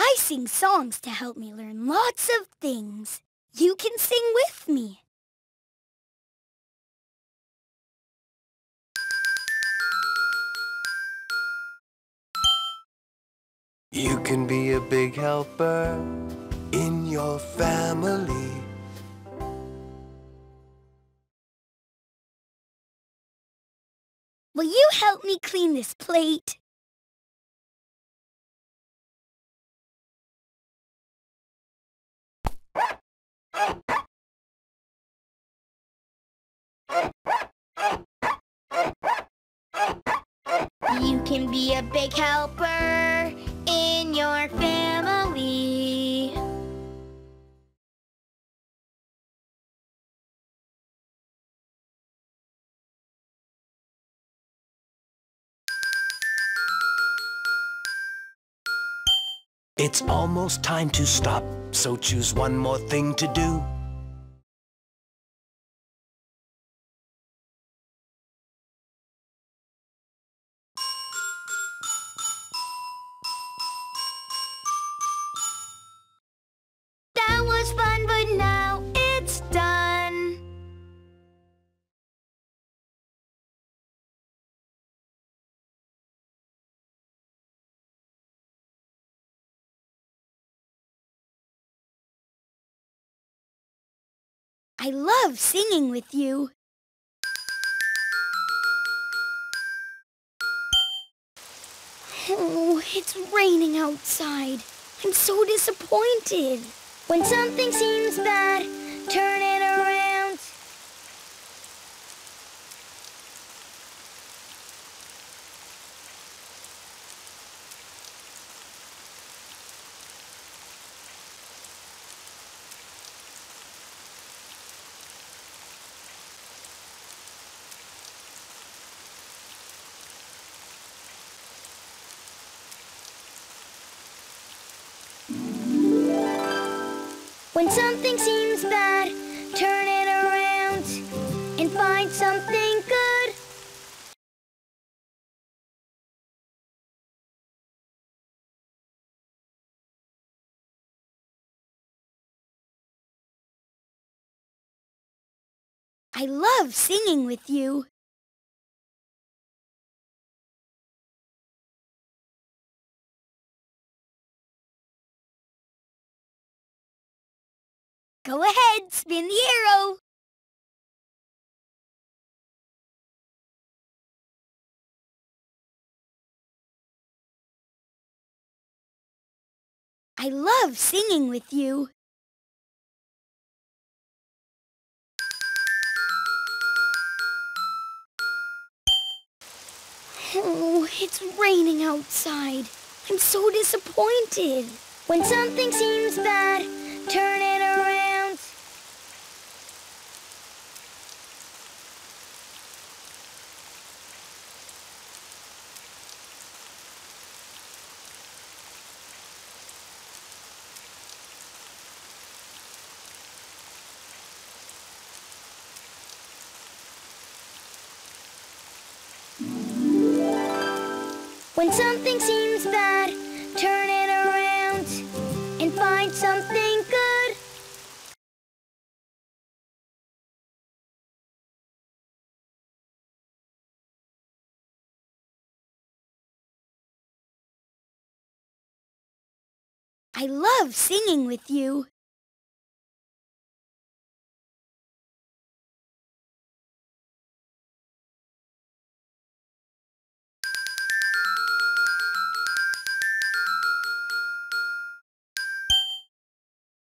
I sing songs to help me learn lots of things. You can sing with me. You can be a big helper in your family. Will you help me clean this plate? You can be a big helper in your family. It's almost time to stop, so choose one more thing to do. I love singing with you. Oh, it's raining outside. I'm so disappointed. When something seems bad, turn it around. When something seems bad, turn it around and find something good. I love singing with you. Go ahead, spin the arrow. I love singing with you. Oh, it's raining outside. I'm so disappointed. When something seems bad, turn it around. When something seems bad, turn it around and find something good. I love singing with you.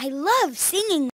I love singing